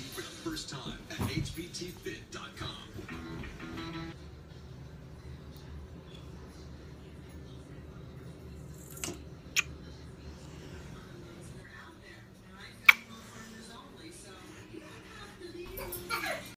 For the first time at HBT 50.